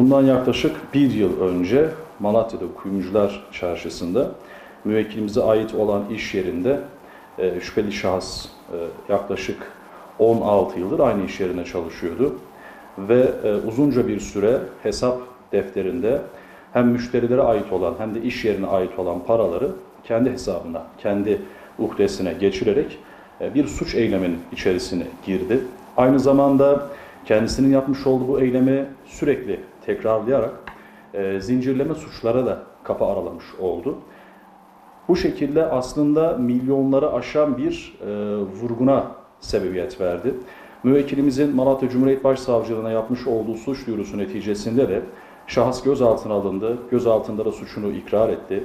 Bundan yaklaşık bir yıl önce Malatya'da Kuyumcular Çarşısı'nda müvekkilimize ait olan iş yerinde e, şüpheli şahıs e, yaklaşık 16 yıldır aynı iş yerine çalışıyordu. Ve e, uzunca bir süre hesap defterinde hem müşterilere ait olan hem de iş yerine ait olan paraları kendi hesabına, kendi uhdesine geçirerek e, bir suç eyleminin içerisine girdi. Aynı zamanda kendisinin yapmış olduğu bu eylemi sürekli tekrarlayarak e, zincirleme suçlara da kapı aralamış oldu. Bu şekilde aslında milyonları aşan bir e, vurguna sebebiyet verdi. Müvekkilimizin Malatya Cumhuriyet Başsavcılığına yapmış olduğu suç duyurusu neticesinde de şahıs gözaltına alındı. Gözaltında da suçunu ikrar etti.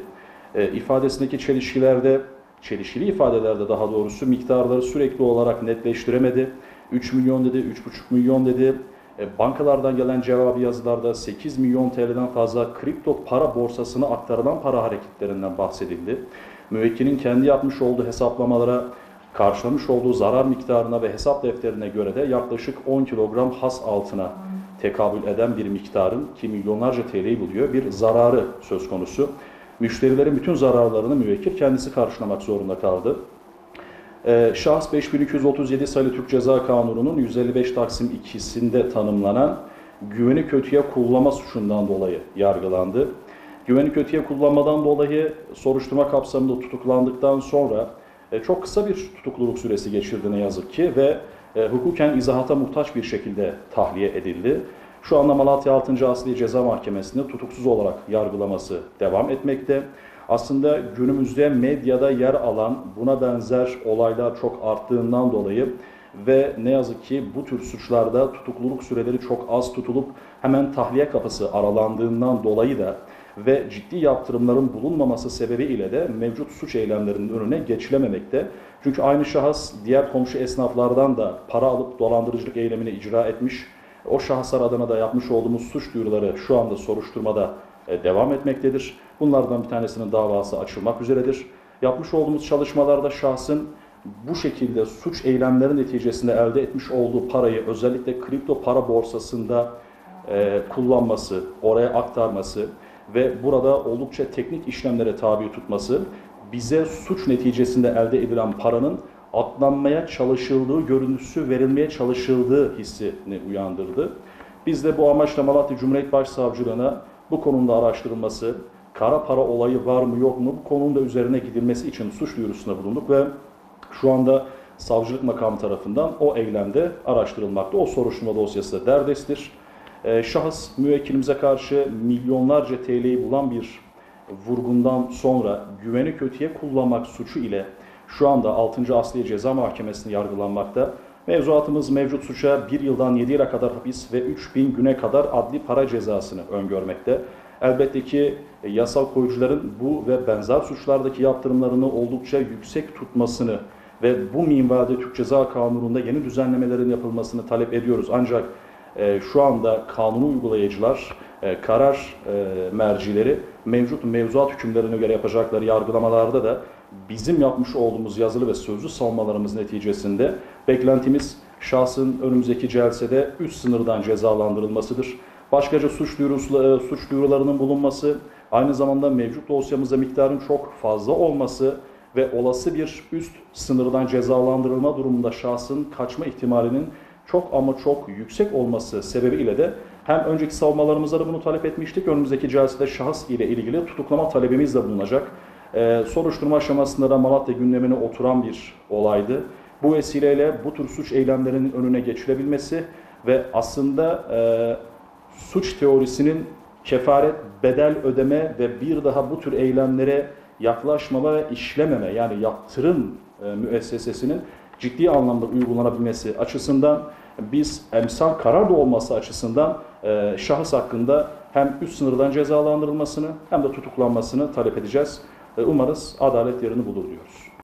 E, ifadesindeki çelişkilerde, çelişkili ifadelerde daha doğrusu miktarları sürekli olarak netleştiremedi. 3 milyon dedi, 3,5 milyon dedi. E, bankalardan gelen cevabı yazılarda 8 milyon TL'den fazla kripto para borsasına aktarılan para hareketlerinden bahsedildi. Müvekkilin kendi yapmış olduğu hesaplamalara karşılamış olduğu zarar miktarına ve hesap defterine göre de yaklaşık 10 kilogram has altına tekabül eden bir miktarın ki milyonlarca TL'yi buluyor bir zararı söz konusu. Müşterilerin bütün zararlarını müvekkil kendisi karşılamak zorunda kaldı. Ee, şahıs 5237 sayılı Türk Ceza Kanunu'nun 155 Taksim 2'sinde tanımlanan güveni kötüye kullanma suçundan dolayı yargılandı. Güveni kötüye kullanmadan dolayı soruşturma kapsamında tutuklandıktan sonra e, çok kısa bir tutukluluk süresi geçirdi ne yazık ki ve e, hukuken izahata muhtaç bir şekilde tahliye edildi. Şu anda Malatya 6. Asliye Ceza Mahkemesi'nde tutuksuz olarak yargılaması devam etmekte. Aslında günümüzde medyada yer alan buna benzer olaylar çok arttığından dolayı ve ne yazık ki bu tür suçlarda tutukluluk süreleri çok az tutulup hemen tahliye kapısı aralandığından dolayı da ve ciddi yaptırımların bulunmaması sebebiyle de mevcut suç eylemlerinin önüne geçilememekte. Çünkü aynı şahıs diğer komşu esnaflardan da para alıp dolandırıcılık eylemini icra etmiş. O şahıslar adına da yapmış olduğumuz suç duyuruları şu anda soruşturmada devam etmektedir. Bunlardan bir tanesinin davası açılmak üzeredir. Yapmış olduğumuz çalışmalarda şahsın bu şekilde suç eylemleri neticesinde elde etmiş olduğu parayı özellikle kripto para borsasında e, kullanması, oraya aktarması ve burada oldukça teknik işlemlere tabi tutması bize suç neticesinde elde edilen paranın atlanmaya çalışıldığı, görüntüsü verilmeye çalışıldığı hissini uyandırdı. Biz de bu amaçla Malatya Cumhuriyet Başsavcılığına bu konuda araştırılması, kara para olayı var mı yok mu bu konunun da üzerine gidilmesi için suç duyurusunda bulunduk ve şu anda savcılık makamı tarafından o eylemde araştırılmakta. O soruşturma dosyası da derdestir. Ee, şahıs müvekkilimize karşı milyonlarca TL'yi bulan bir vurgundan sonra güveni kötüye kullanmak suçu ile şu anda 6. Asliye Ceza Mahkemesi'nde yargılanmakta. Mevzuatımız mevcut suça 1 yıldan 7 yıla kadar hapis ve 3000 güne kadar adli para cezasını öngörmekte. Elbette ki e, yasal koyucuların bu ve benzer suçlardaki yaptırımlarını oldukça yüksek tutmasını ve bu minvalde Türk Ceza Kanunu'nda yeni düzenlemelerin yapılmasını talep ediyoruz. Ancak e, şu anda kanunu uygulayıcılar, e, karar e, mercileri mevcut mevzuat hükümlerine göre yapacakları yargılamalarda da bizim yapmış olduğumuz yazılı ve sözlü savunmalarımız neticesinde beklentimiz şahsın önümüzdeki celsede üst sınırdan cezalandırılmasıdır. Başkaca suç, duyurusu, suç duyurularının bulunması, aynı zamanda mevcut dosyamızda miktarın çok fazla olması ve olası bir üst sınırdan cezalandırılma durumunda şahsın kaçma ihtimalinin çok ama çok yüksek olması sebebiyle de hem önceki savunmalarımızda da bunu talep etmiştik. Önümüzdeki celsede şahıs ile ilgili tutuklama talebimiz de bulunacak. Ee, soruşturma aşamasında da Malatya gündemine oturan bir olaydı. Bu vesileyle bu tür suç eylemlerinin önüne geçilebilmesi ve aslında e, suç teorisinin kefaret, bedel ödeme ve bir daha bu tür eylemlere yaklaşmama ve işlememe yani yaptırım e, müessesesinin ciddi anlamda uygulanabilmesi açısından biz emsal karar da olması açısından e, şahıs hakkında hem üst sınırdan cezalandırılmasını hem de tutuklanmasını talep edeceğiz. E, umarız adalet yerini bulur diyoruz.